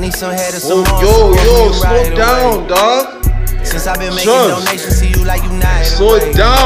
I need some head and oh, some more. yo, yo, slow down, dog. Since I've been making donations to you like United Slow it down.